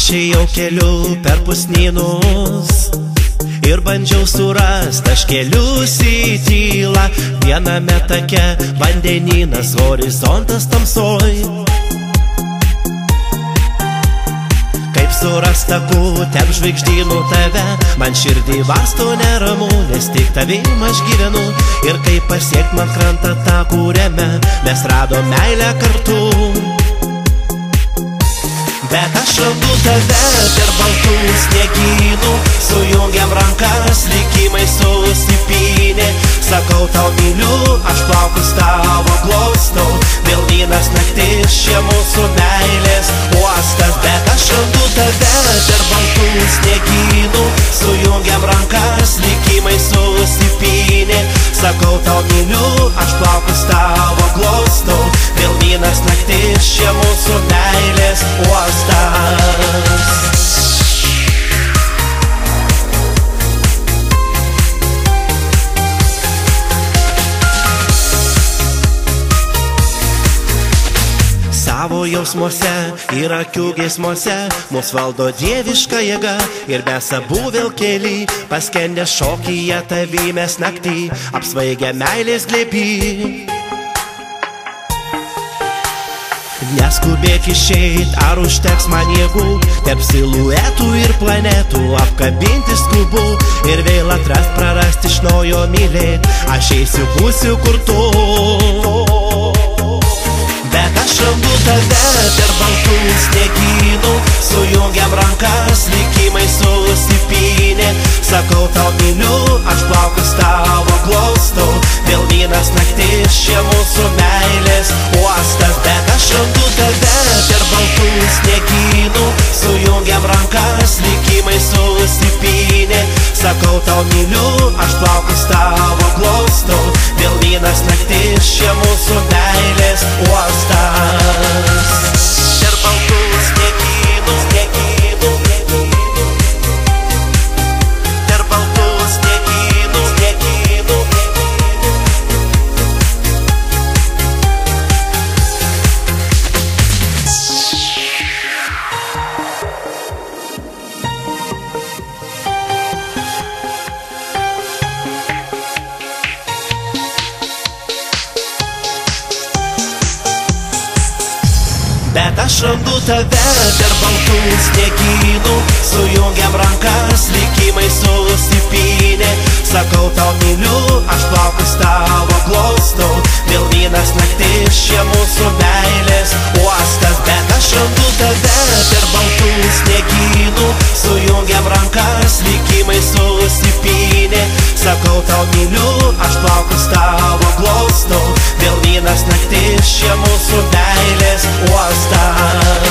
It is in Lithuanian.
Aš ėjau keliu per pusnynus. Ir bandžiau surast taškelius į tylą Viename take vandeninas, horizontas tamsoj. Kaip surast takų, ten žvaigždynų tave? Man širdį vasto neramu, nes tik tavim aš gyvenu. Ir kaip pasiekt man krantą tą, kuriame Mes radom meilę kartu Bet aš randu tave per baltų sniegynų Sujungiam rankas, likimai susipinė Sakau tau myliu, aš plaukus tavo glaustau Vėl vienas naktis čia mūsų meilės uostas. Bet aš randu tave per baltų sniegynų Sujungiam rankas, Sakau tau myliu, aš plaukus tavo glaustau Vėl vienas naktis čia mūsų meilės uostas Savo jausmuose ir akių geismuose Mus valdo dieviška jėga Ir mes abu vėl keli Paskendę šokyje tavy mes naktį Apsvaigę meilės glėpį Neskubėk išeit, ar užteks man jėgų Tarp siluetų ir planetų Apkabinti skubu Ir vėl atrast, prarast iš naujo mylėt. Aš eisiu, būsiu kur tu Bet aš randu tave per baltų sniegynų. Sujungiam rankas, likimai susipinė Sakau tau myliu, aš plaukus tavo glaustau Vėl vienas naktis čia mūsų meilės uostas. Bet aš randu tave per baltų sniegynų. Sujungiam rankas, likimai susipinė Sakau tau myliu, aš plaukus aš randu tave per baltų sniegynų Sujungiam rankas, likimai susipinė Sakau tau myliu, aš plaukus tavo glaustau Vėl vienas naktis čia mūsų tau myliu, aš plaukus tavo glaustau, vėl vynas naktis čia mūsų meilės uostas.